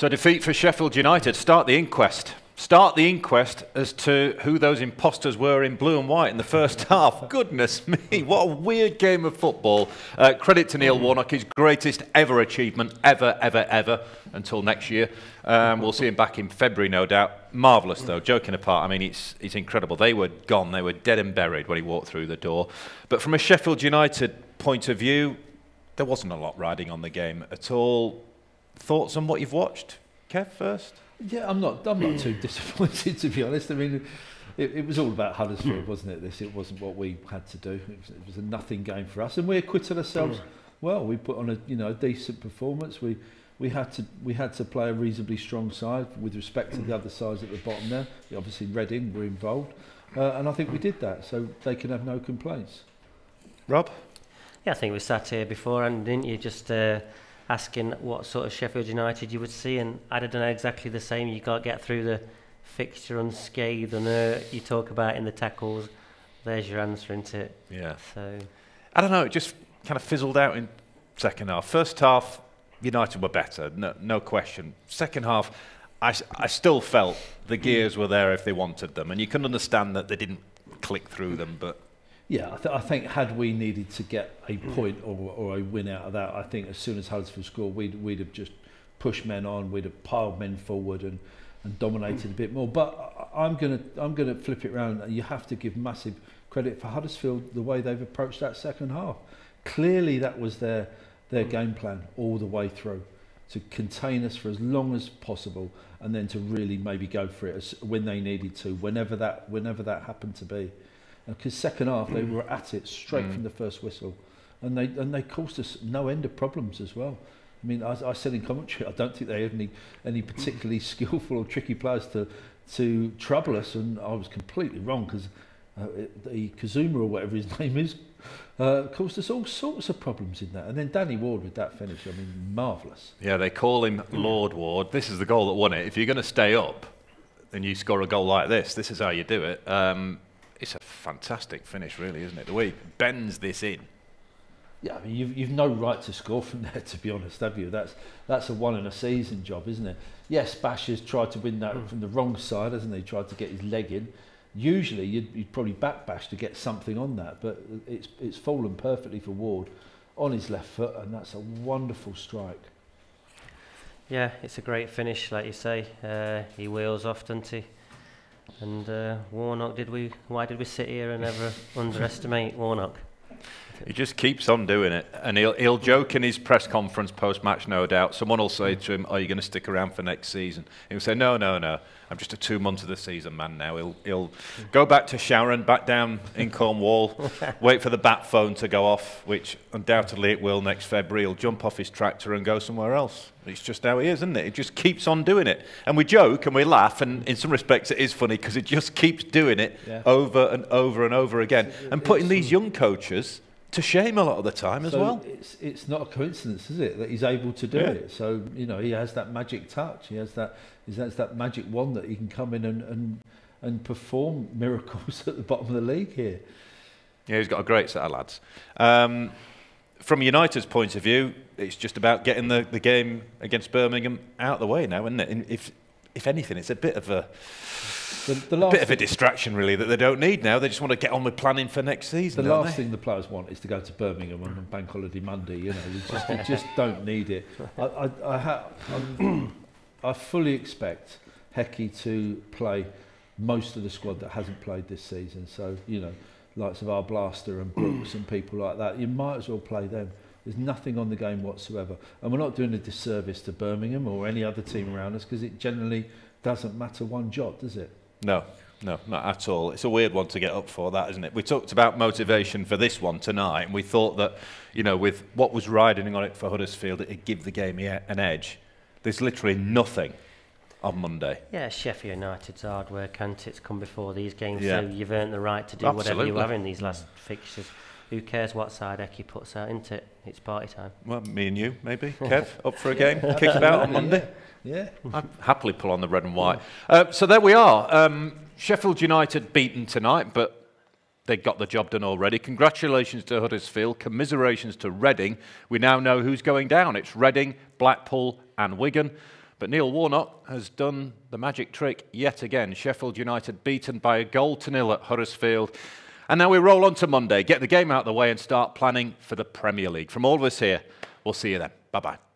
So defeat for Sheffield United. Start the inquest. Start the inquest as to who those imposters were in blue and white in the first half. Goodness me, what a weird game of football. Uh, credit to Neil Warnock, his greatest ever achievement, ever, ever, ever, until next year. Um, we'll see him back in February, no doubt. Marvellous, though, joking apart. I mean, it's, it's incredible. They were gone, they were dead and buried when he walked through the door. But from a Sheffield United point of view, there wasn't a lot riding on the game at all. Thoughts on what you've watched? Kev first? Yeah, I'm not. I'm not too disappointed to be honest. I mean, it, it was all about Huddersfield, wasn't it? This it wasn't what we had to do. It was, it was a nothing game for us, and we acquitted ourselves well. We put on a you know a decent performance. We we had to we had to play a reasonably strong side with respect to the other sides at the bottom there. Obviously, Reading were involved, uh, and I think we did that. So they can have no complaints. Rob? Yeah, I think we sat here before, and didn't you just uh, asking what sort of Sheffield United you would see, and I'd have done exactly the same. You can't get through the fixture unscathed, and uh, you talk about in the tackles. There's your answer, isn't it? Yeah. So I don't know, it just kind of fizzled out in second half. First half, United were better, no, no question. Second half, I, I still felt the gears were there if they wanted them, and you can understand that they didn't click through them, but Yeah, I, th- I think had we needed to get a mm. point or, or a win out of that, I think as soon as Huddersfield scored, we'd, we'd have just pushed men on, we'd have piled men forward and, and dominated a bit more. But I'm going to I'm gonna flip it around. You have to give massive credit for Huddersfield, the way they've approached that second half. Clearly that was their, their mm. game plan all the way through, to contain us for as long as possible and then to really maybe go for it as, when they needed to, whenever that, whenever that happened to be. Because second half they were at it straight Mm. from the first whistle, and they and they caused us no end of problems as well. I mean, I, I said in commentary, I don't think they had any any particularly skillful or tricky players to to trouble us, and I was completely wrong because uh, the Kazuma or whatever his name is uh, caused us all sorts of problems in that. And then Danny Ward with that finish, I mean, marvellous. yeah, they call him Lord Ward. This is the goal that won it. If you're going to stay up and you score a goal like this, this is how you do it. Um, it's a fantastic finish, really, isn't it? The way he bends this in. Yeah, I mean, you've, you've no right to score from there, to be honest, have you? That's that's a one in a season job, isn't it? Yes, Bash has tried to win that from the wrong side, hasn't he? Tried to get his leg in. Usually, you'd, you'd probably back Bash to get something on that, but it's it's fallen perfectly for Ward on his left foot, and that's a wonderful strike. yeah, it's a great finish, like you say. Uh, he wheels off, doesn't he? And uh, Warnock, did we? Why did we sit here and ever underestimate Warnock? He just keeps on doing it, and he'll he'll joke in his press conference post match, no doubt. Someone will say to him, "Are you going to stick around for next season?" He'll say, "No, no, no. I'm just a two months of the season man now." He'll he'll go back to Sharon, back down in Cornwall, wait for the bat phone to go off, which undoubtedly it will next February. He'll jump off his tractor and go somewhere else. It's just how he is, isn't it? He just keeps on doing it, and we joke and we laugh, and in some respects it is funny because it just keeps doing it Yeah. over and over and over again, and putting these young coaches to shame a lot of the time as so well. It's it's not a coincidence, is it, that he's able to do Yeah. it? So you know he has that magic touch. He has that he has that magic wand that he can come in and and, and perform miracles at the bottom of the league here. Yeah, he's got a great set of lads. Um, from United's point of view, it's just about getting the, the game against Birmingham out of the way now, isn't it? And if if anything, it's a bit of a, The, the a last bit of a distraction, really, that they don't need now. They just want to get on with planning for next season. The last they? thing the players want is to go to Birmingham on Bank Holiday Monday. You know, they just, they just don't need it. I, I, I, ha, I fully expect Hecky to play most of the squad that hasn't played this season. So, you know, likes of Arblaster and Brooks and people like that, you might as well play them. There's nothing on the game whatsoever. And we're not doing a disservice to Birmingham or any other team around us because it generally doesn't matter one jot, does it? No, no, not at all. It's a weird one to get up for, that, isn't it? We talked about motivation for this one tonight, and we thought that, you know, with what was riding on it for Huddersfield, it'd give the game an edge. There's literally nothing on Monday. Yeah, Sheffield United's hard work, and it's come before these games, Yeah. so you've earned the right to do whatever you Absolutely. have in these last fixtures. Who cares what side Hecky puts out, isn't it? It's party time. Well, me and you, maybe. Kev, up for a game? Kick about on Monday? Yeah. I'd happily pull on the red and white. Uh, so there we are. Um, Sheffield United beaten tonight, but they got the job done already. Congratulations to Huddersfield. Commiserations to Reading. We now know who's going down. It's Reading, Blackpool, and Wigan. But Neil Warnock has done the magic trick yet again. Sheffield United beaten by a goal to nil at Huddersfield. And now we roll on to Monday, get the game out of the way, and start planning for the Premier League. From all of us here, we'll see you then. Bye bye.